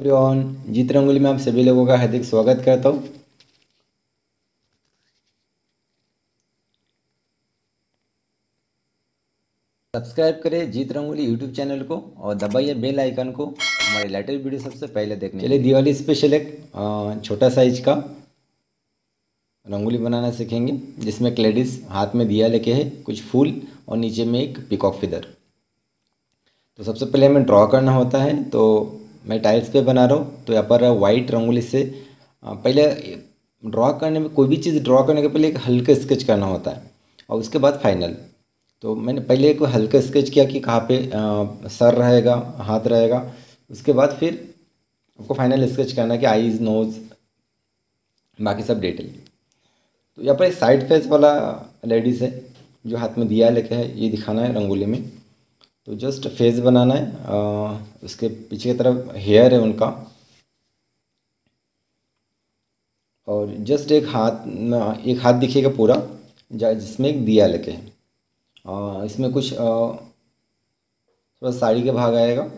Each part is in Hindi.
एवरीवन जीत रंगोली में आप सभी लोगों का हार्दिक स्वागत करता हूँ। सब्सक्राइब करें जीत रंगोली यूट्यूब चैनल को और दबाइए बेल आइकन को हमारे लेटेस्ट वीडियो सबसे पहले देखने चलिए दिवाली स्पेशल एक छोटा साइज़ का रंगोली बनाना सीखेंगे जिसमें एक लेडीज़ हाथ में दिया लेके है कुछ फूल और नीचे में एक पिकॉक फिदर तो सबसे पहले हमें ड्रॉ करना होता है तो मैं टाइल्स पे बना रहा हूँ तो यहाँ पर वाइट रंगोली से पहले ड्रॉ करने में, कोई भी चीज़ ड्रॉ करने के पहले एक हल्का स्केच करना होता है, और उसके बाद फाइनल तो मैंने पहले एक हल्का स्केच किया कि कहाँ पे सर रहेगा, हाथ रहेगा, उसके बाद फिर आपको फाइनल स्केच करना है कि आईज नोज़ बाकी सब डिटेल तो यहाँ पर एक साइड फेस वाला लेडीज़ है, जो हाथ में दिया लेके है, ये दिखाना है रंगोली में। तो जस्ट फेस बनाना है उसके पीछे की तरफ़ हेयर है उनका। और जस्ट एक हाथ एक हाथ दिखेगा पूरा जिसमें एक दिया लगे इसमें कुछ थोड़ा साड़ी का भाग आएगा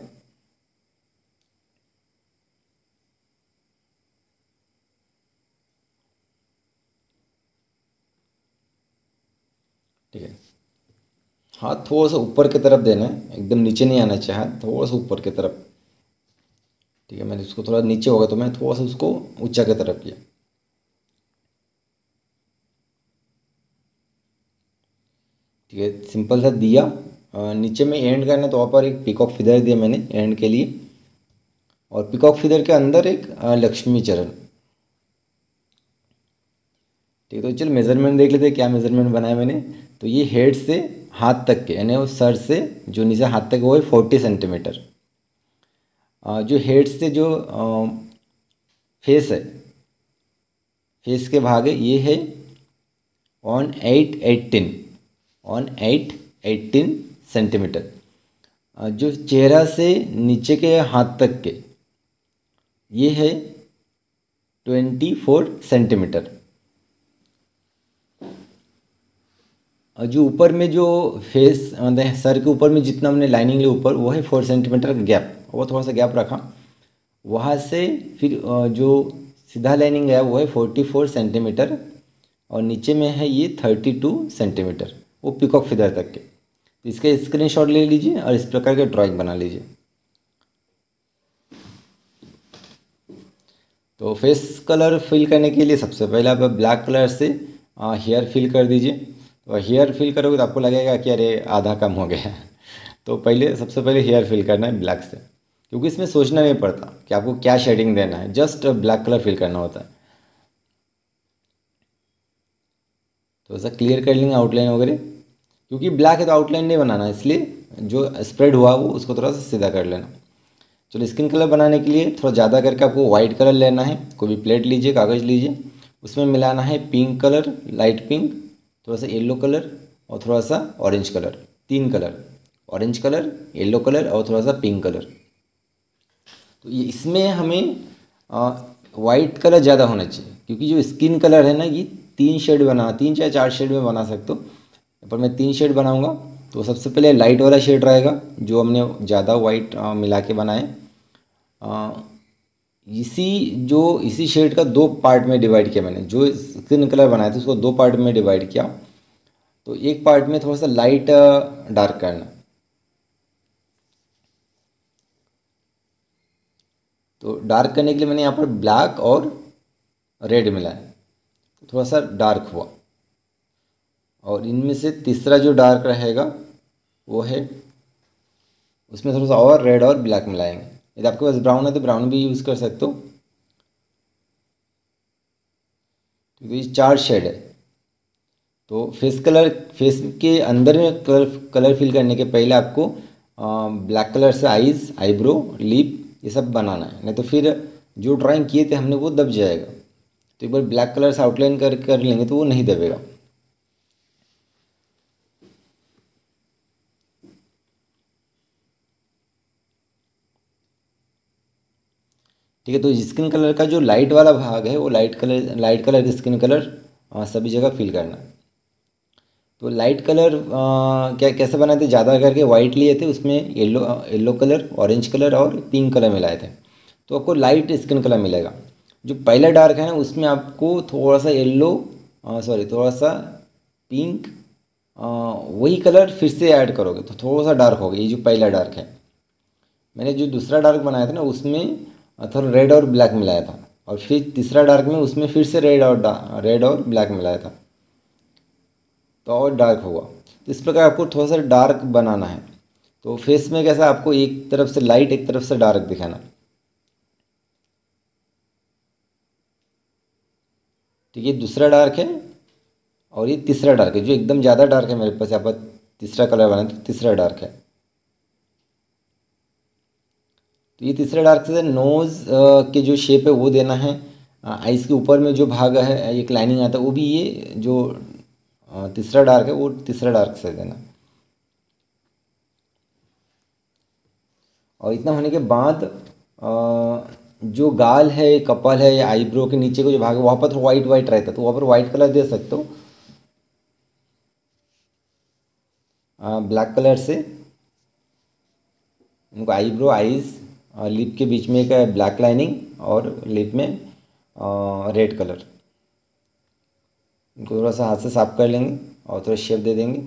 ठीक है हाथ थोड़ा सा ऊपर की तरफ़ देना है, एकदम नीचे नहीं आना चाहिए हाथ थोड़ा सा ऊपर की तरफ़। ठीक है, मैंने उसको थोड़ा नीचे होगा तो मैं थोड़ा सा उसको ऊँचा की तरफ़ किया। ठीक है, सिंपल सा दिया। नीचे में एंड करना तो वहाँ पर एक पिकॉक फिदर दिया मैंने एंड के लिए। और पिकॉक फिदर के अंदर एक लक्ष्मी चरण। ठीक है तो चल मेज़रमेंट देख लेते क्या मेज़रमेंट बनाया मैंने। तो ये हेड से हाथ तक के, यानी वो सर से जो नीचे हाथ तक, वो है फोर्टी सेंटीमीटर। जो हेड से जो फेस है, फेस के भाग है, ये है on eight eighteen on eight eighteen centimetre जो चेहरा से नीचे के हाथ तक के, ये है ट्वेंटी फोर सेंटीमीटर जो ऊपर में जो फेस मतलब सर के ऊपर में जितना हमने लाइनिंग ली ऊपर, वो है फोर सेंटीमीटर गैप वो थोड़ा सा गैप रखा। वहाँ से फिर जो सीधा लाइनिंग है, वो है फोर्टी फोर सेंटीमीटर और नीचे में है ये थर्टी टू सेंटीमीटर वो पिकॉक फिदर तक के। तो इसका स्क्रीनशॉट ले लीजिए और इस प्रकार के ड्राइंग बना लीजिए। तो फेस कलर फिल करने के लिए सबसे पहले आप ब्लैक कलर से हेयर फिल कर दीजिए। तो हेयर फिल करोगे तो आपको लगेगा कि अरे, आधा कम हो गया। तो पहले, सबसे पहले हेयर फिल करना है ब्लैक से। क्योंकि इसमें सोचना नहीं पड़ता कि आपको क्या शेडिंग देना है। जस्ट ब्लैक कलर फिल करना होता है। तो ऐसा क्लियर कर लेंगे आउटलाइन वगैरह। क्योंकि ब्लैक है तो आउटलाइन नहीं बनाना, इसलिए जो स्प्रेड हुआ वो उसको थोड़ा सा सीधा कर लेना। चलो स्किन कलर बनाने के लिए थोड़ा ज़्यादा करके आपको वाइट कलर लेना है। कोई भी प्लेट लीजिए, कागज़ लीजिए। उसमें मिलाना है पिंक कलर लाइट पिंक थोड़ा सा येलो कलर और थोड़ा सा ऑरेंज कलर तीन colour orange colour yellow colour और थोड़ा सा पिंक कलर तो ये इसमें हमें वाइट कलर ज़्यादा होना चाहिए, क्योंकि जो स्किन कलर है ना, ये तीन शेड बना, तीन चाहे चार शेड में बना सकते हो। पर मैं तीन शेड बनाऊँगा तो सबसे पहले लाइट वाला शेड रहेगा, जो हमने ज़्यादा वाइट मिला के बनाए इसी, जो इसी शेड का दो पार्ट में डिवाइड किया मैंने, जो स्किन कलर बनाया था, उसको दो पार्ट में डिवाइड किया। तो एक पार्ट में थोड़ा सा लाइट डार्क करना। तो डार्क करने के लिए मैंने यहाँ पर ब्लैक और रेड मिलाया। तो थोड़ा सा डार्क हुआ। और इनमें से तीसरा जो डार्क रहेगा, वो है, उसमें थोड़ा सा और रेड और ब्लैक मिलाएँगे। यदि आपके पास ब्राउन है तो ब्राउन भी यूज़ कर सकते हो। क्योंकि ये चार शेड है। तो फेस कलर फेस के अंदर में कलर कलर फिल करने के पहले आपको ब्लैक कलर से आईज आईब्रो लिप ये सब बनाना है। नहीं तो फिर जो ड्राइंग किए थे हमने वो दब जाएगा। तो एक बार ब्लैक कलर से आउटलाइन कर कर लेंगे तो वो नहीं दबेगा। ठीक है तो स्किन कलर का जो लाइट वाला भाग है, वो light colour light colour skin colour सभी जगह फिल करना तो लाइट कलर क्या, कैसे बनाए थे? ज़्यादा करके वाइट लिए थे, उसमें yellow yellow colour orange colour और पिंक कलर मिलाए थे। तो आपको लाइट स्किन कलर मिलेगा। जो पहला डार्क है ना, उसमें आपको थोड़ा सा येल्लो सॉरी थोड़ा सा पिंक वही कलर फिर से ऐड करोगे तो थोड़ा सा डार्क होगा, ये जो पहला डार्क है। मैंने जो दूसरा डार्क बनाया था ना, उसमें थोड़ा रेड और ब्लैक मिलाया था। और फिर तीसरा डार्क में उसमें फिर से रेड और रेड और ब्लैक मिलाया था। तो और डार्क होगा तो इस प्रकार आपको थोड़ा सा डार्क बनाना है। तो फेस में कैसा आपको एक तरफ़ से लाइट, एक तरफ़ से डार्क दिखाना। ठीक है दूसरा डार्क है और ये तीसरा डार्क है। जो एकदम ज़्यादा डार्क है मेरे पास, यहाँ पर तीसरा कलर बना तो तीसरा डार्क है। तो ये तीसरा डार्क से नोज़ के जो शेप है वो देना है। आइस के ऊपर में जो भाग है एक लाइनिंग आता है, वो भी ये जो तीसरा डार्क है, वो तीसरा डार्क से देना। और इतना होने के बाद जो गाल है कपल है, या आईब्रो के नीचे को जो भाग है, वहाँ पर वाइट वाइट रहता है तो वहाँ पर वाइट कलर दे सकते हो। ब्लैक कलर से। इनको आईब्रो आईज लिप के बीच में एक ब्लैक लाइनिंग और लिप में रेड कलर। इनको थोड़ा सा हाथ से साफ़ कर लेंगे और थोड़ा शेप दे देंगे।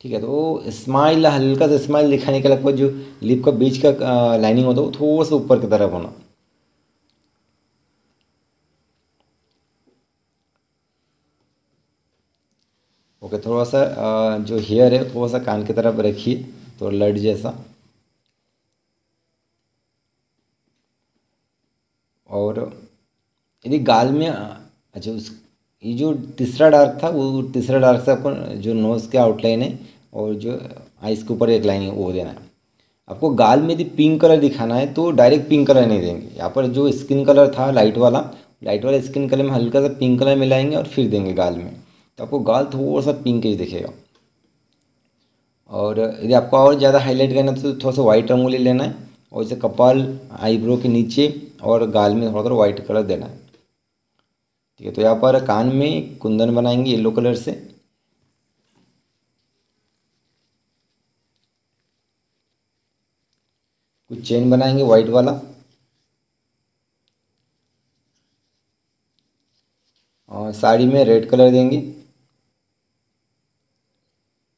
ठीक है तो स्माइल हल्का सा स्माइल दिखाने के लगभग जो लिप का बीच का लाइनिंग होता है वो थोड़ा सा ऊपर की तरफ़ होना। ओके, थोड़ा सा जो हेयर है, थोड़ा सा कान की तरफ़ रखिए तो लड जैसा। और यदि गाल में अच्छा उस, ये जो तीसरा डार्क था, वो तीसरा डार्क से आपको जो नोज़ के आउटलाइन है और जो आइस के ऊपर एक लाइन है, वो देना है। आपको गाल में यदि पिंक कलर दिखाना है तो डायरेक्ट पिंक कलर नहीं देंगे। यहाँ पर जो स्किन कलर था लाइट वाला लाइट वाला स्किन कलर में हल्का सा पिंक कलर मिलाएँगे और फिर देंगे गाल में। तो आपको गाल थोड़ा सा पिंक दिखेगा। और यदि आपको और ज़्यादा हाईलाइट करना तो थोड़ा सा वाइट रंगोली लेना है और जैसे कपाल आईब्रो के नीचे और गाल में थोड़ा थोड़ा वाइट कलर देना है। ठीक है तो यहाँ पर कान में कुंदन बनाएँगे येलो कलर से। कुछ चेन बनाएँगे वाइट वाला। और साड़ी में रेड कलर देंगे।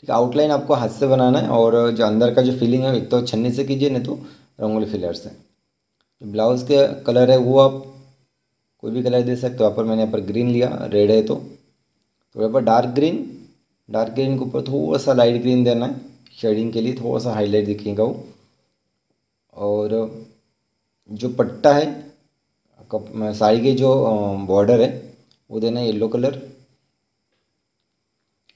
ठीक है आउटलाइन आपको हाथ से बनाना है और जो अंदर का जो फीलिंग है, एक तो छन्नी से कीजिए, नहीं तो रंगोली फिलर से। जो ब्लाउज़ के कलर है, वो आप कोई भी कलर दे सकते हो। यहाँ पर मैंने यहाँ पर ग्रीन लिया रेड है तो। तो यहाँ पर डार्क ग्रीन डार्क ग्रीन के ऊपर थोड़ा सा लाइट ग्रीन देना है शेडिंग के लिए थोड़ा सा हाईलाइट दिखेगा वो। और जो पट्टा है साड़ी के जो बॉर्डर है, वो देना है येलो कलर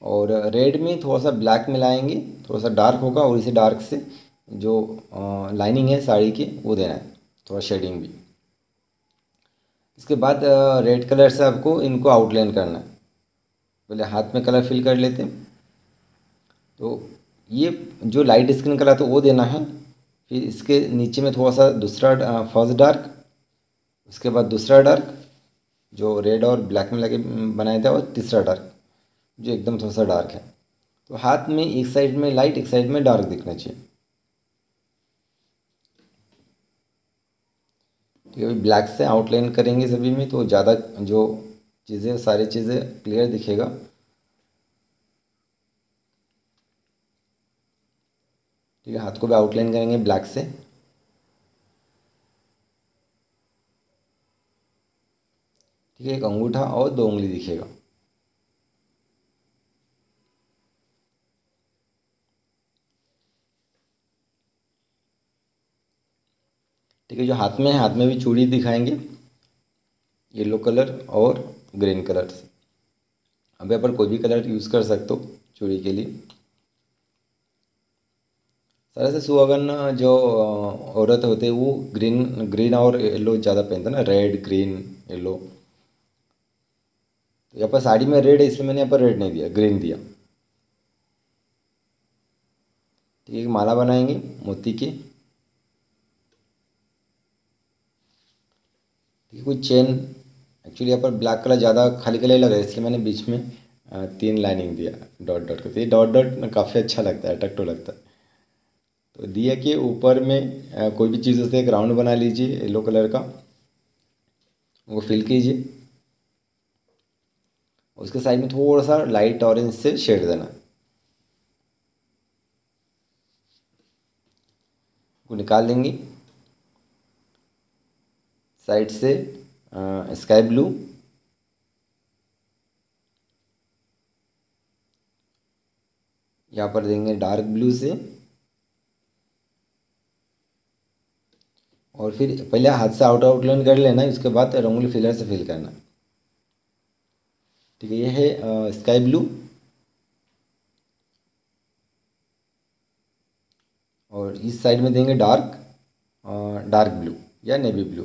और रेड में थोड़ा सा ब्लैक मिलाएँगे थोड़ा सा डार्क होगा और इसे डार्क से जो लाइनिंग है साड़ी की, वो देना है, थोड़ा शेडिंग भी। इसके बाद रेड कलर से आपको इनको आउटलाइन करना है। पहले हाथ में कलर फिल कर लेते हैं। तो ये जो लाइट स्किन कलर तो वो देना है। फिर इसके नीचे में थोड़ा सा दूसरा फ़र्स्ट डार्क उसके बाद दूसरा डार्क जो रेड और ब्लैक में लगे, बनाया था और तीसरा डार्क जो एकदम थोड़ा सा डार्क है। तो हाथ में एक साइड में लाइट एक साइड में डार्क दिखना चाहिए। ठीक है ब्लैक से आउटलाइन करेंगे सभी में तो ज़्यादा जो चीज़ें सारी चीज़ें क्लियर दिखेगा। ठीक है हाथ को भी आउटलाइन करेंगे ब्लैक से। ठीक है, एक अंगूठा और दो उंगली दिखेगा। ठीक है, जो हाथ में है, हाथ में भी चूड़ी दिखाएँगे। येलो कलर और ग्रीन कलर से। अब यहाँ पर कोई भी कलर यूज़ कर सकते हो चूड़ी के लिए। सारे से सुहागन, जो औरत होते हैं, वो ग्रीन ग्रीन और येलो ज़्यादा पहनते ना, रेड, ग्रीन, येलो। तो यहाँ पर साड़ी में रेड है इसलिए मैंने यहाँ पर रेड नहीं दिया, ग्रीन दिया। ठीक है माला बनाएँगे मोती की। है कोई चेन एक्चुअली यहाँ पर ब्लैक कलर ज़्यादा खाली कलर लग रहा है, इसलिए मैंने बीच में तीन लाइनिंग दिया डॉट डॉट करते ये डॉट डॉट काफ़ी अच्छा लगता है अट्रैक्टिव लगता है। तो दिया कि ऊपर में कोई भी चीज़ से एक राउंड बना लीजिए येलो कलर का। वो फिल कीजिए। उसके साइड में थोड़ा सा लाइट ऑरेंज से शेड देना। को निकाल देंगे। साइड से स्काई ब्लू। यहाँ पर देंगे डार्क ब्लू से। और फिर पहले हाथ से आउट आउटलाइन कर लेना, उसके बाद रंगोली फिलर से फिल करना। ठीक है, ये है स्काई ब्लू। और इस साइड में देंगे डार्क डार्क ब्लू या नेवी ब्लू।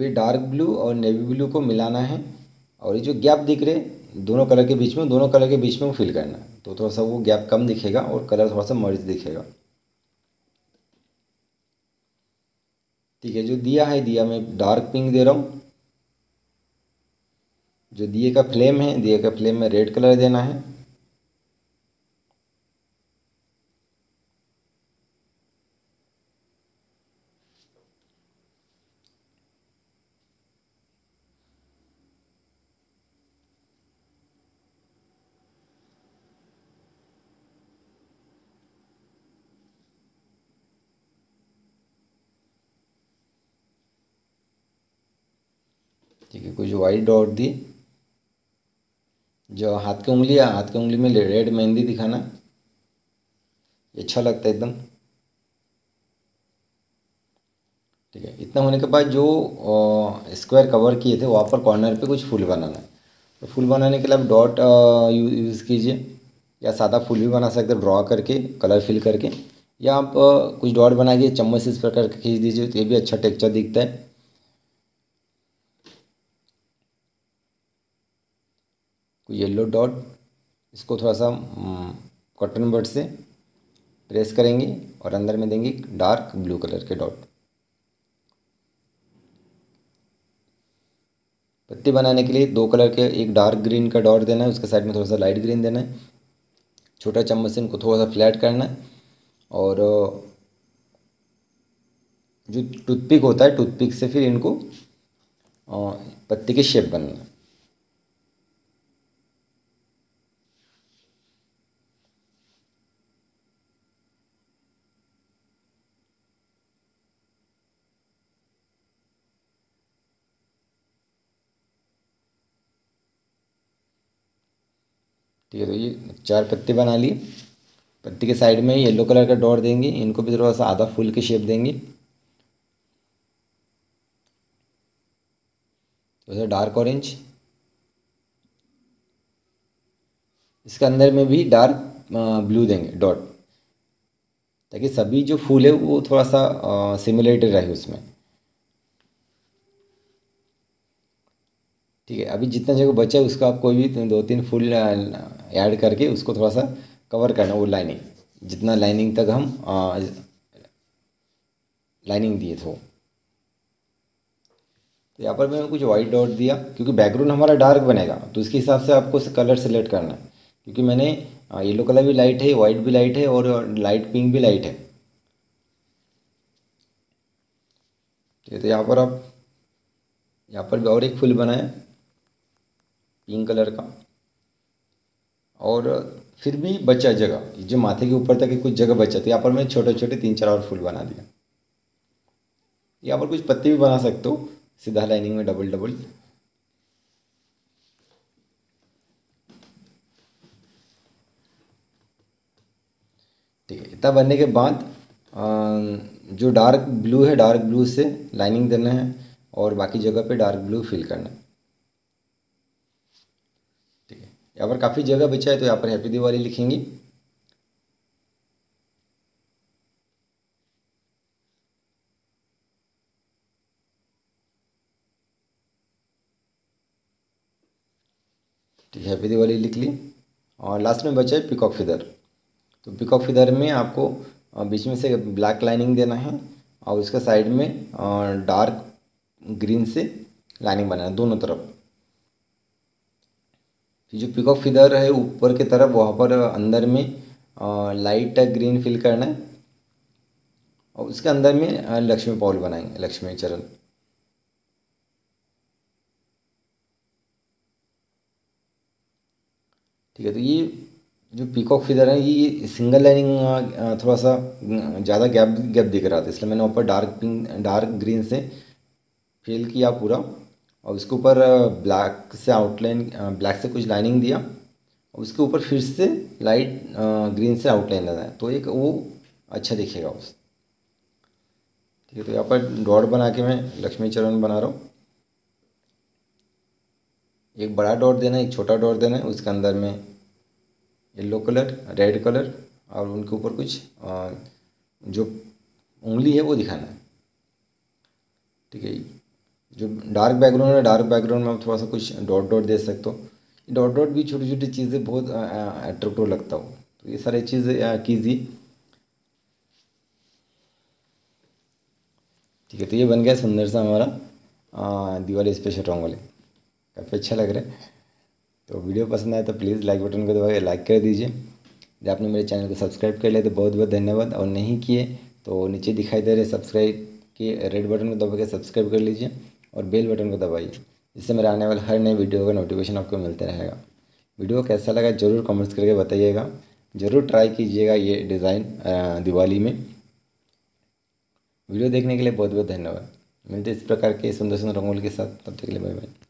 वे डार्क ब्लू और नेवी ब्लू को मिलाना है और ये जो गैप दिख रहे दोनों कलर के बीच में, दोनों कलर के बीच में वो फिल करना है। तो थोड़ा सा वो गैप कम दिखेगा और कलर थोड़ा सा मर्ज दिखेगा। ठीक है, जो दिया है, दिया मैं डार्क पिंक दे रहा हूँ। जो दिए का फ्लेम है, दिए का फ्लेम में रेड कलर देना है। ठीक है कुछ वाइट डॉट दी। जो हाथ की उंगली है, हाथ की उंगली में रेड मेहंदी दिखाना। ये अच्छा लगता है एकदम। ठीक है, इतना होने के बाद जो स्क्वायर कवर किए थे, वहाँ पर कॉर्नर पे कुछ फूल बनाना है। तो फूल बनाने के लिए आप डॉट यूज़ कीजिए। या सादा फूल भी बना सकते हैं ड्रॉ करके कलर फिल करके। या आप कुछ डॉट बना के चम्मच से इस प्रकार खींच दीजिए तो ये भी अच्छा टेक्चर दिखता है। येलो डॉट इसको थोड़ा सा कॉटन बर्ड से प्रेस करेंगे और अंदर में देंगे डार्क ब्लू कलर के डॉट पत्ती बनाने के लिए दो कलर के, एक डार्क ग्रीन का डॉट देना है, उसके साइड में थोड़ा सा लाइट ग्रीन देना है. छोटा चम्मच से इनको थोड़ा सा फ्लैट करना है और, जो टूथपिक होता है टूथपिक से फिर इनको पत्ती की शेप बनना है. है तो ये चार पत्ते बना लिए। पत्ती के साइड में येलो कलर का डॉट देंगे, इनको भी थोड़ा सा आधा फूल की शेप देंगे। थोड़ा सा डार्क ऑरेंज। इसके अंदर में भी डार्क ब्लू देंगे, डॉट। ताकि सभी जो फूल है वो थोड़ा सा सिमिलेटेड रहे उसमें। ठीक है अभी जितना जगह बचा है उसका आप कोई भी दो तीन फुल ऐड करके उसको थोड़ा सा कवर करना वो लाइनिंग जितना लाइनिंग तक हम आ, लाइनिंग दिए थे तो यहाँ पर मैंने कुछ वाइट डॉट दिया क्योंकि बैकग्राउंड हमारा डार्क बनेगा तो उसके हिसाब से आपको कलर सेलेक्ट करना है। क्योंकि मैंने येलो कलर भी लाइट है वाइट भी लाइट है और लाइट पिंक भी लाइट है। तो यहाँ पर आप यहाँ पर भी और एक फूल बनाए पिंक कलर का। और फिर भी बचा जगह जो माथे के ऊपर तक कुछ जगह बचा तो यहाँ पर मैं छोटे छोटे तीन चार और फूल बना दिया। यहाँ पर कुछ पत्ते भी बना सकते हो, सीधा लाइनिंग में डबल डबल ठीक है, इतना बनने के बाद जो डार्क ब्लू है डार्क ब्लू से लाइनिंग देना है, और बाकी जगह पे डार्क ब्लू फिल करना है ठीक है यहाँ पर काफ़ी जगह बचा है तो यहाँ पर हैप्पी दिवाली लिखेंगे। ठीक है हैप्पी दिवाली लिख ली। और लास्ट में बचा है पिकॉक फिदर तो पिकॉक फिदर में आपको बीच में से ब्लैक लाइनिंग देना है और उसके साइड में डार्क ग्रीन से लाइनिंग बनाना दोनों तरफ़। जो पिकॉक फिदर है, ऊपर की तरफ़, वहाँ पर अंदर में लाइट ग्रीन फिल करना है। और उसके अंदर में लक्ष्मी पॉल बनाएँगे, लक्ष्मी चरण। ठीक है तो ये जो पीकॉक फिदर है, ये सिंगल लाइनिंग थोड़ा सा ज़्यादा गैप गैप दिख रहा था, इसलिए मैंने ऊपर डार्क पिंक डार्क ग्रीन से फिल किया पूरा। और उसके ऊपर ब्लैक से आउटलाइन ब्लैक से कुछ लाइनिंग दिया और उसके ऊपर फिर से लाइट ग्रीन से आउटलाइन लगाया। तो एक वो अच्छा दिखेगा उस। ठीक है तो यहाँ पर डॉट बना के मैं लक्ष्मी चरण बना रहा हूँ। एक बड़ा डॉट देना है, एक छोटा डॉट देना है, उसके अंदर में येलो कलर रेड कलर और उनके ऊपर कुछ जो उंगली है वो दिखाना है। ठीक है जो डार्क बैकग्राउंड है डार्क बैकग्राउंड में आप थोड़ा सा कुछ डॉट डॉट दे सकते हो। डॉट डॉट भी छोटी छोटी चीज़ें बहुत अट्रैक्टिव लगता हो। तो ये सारी चीज़ें कीजिए। ठीक है तो ये बन गया सुंदर सा हमारा दिवाली स्पेशल रंगोली काफ़ी अच्छा लग रहा है। तो वीडियो पसंद आए तो प्लीज़ लाइक बटन को दबा के लाइक कर दीजिए। जब आपने मेरे चैनल को सब्सक्राइब कर लिया तो बहुत बहुत धन्यवाद। और नहीं किए तो नीचे दिखाई दे रहे सब्सक्राइब के रेड बटन को दबा के सब्सक्राइब कर लीजिए। और बेल बटन को दबाइए इससे मेरे आने वाले हर नए वीडियो का नोटिफिकेशन आपको मिलता रहेगा। वीडियो कैसा लगा ज़रूर कमेंट्स करके बताइएगा। ज़रूर ट्राई कीजिएगा ये डिज़ाइन दिवाली में। वीडियो देखने के लिए बहुत बहुत धन्यवाद। मिलते इस प्रकार के सुंदर सुंदर रंगोल के साथ। तब तक के लिए बाय बाय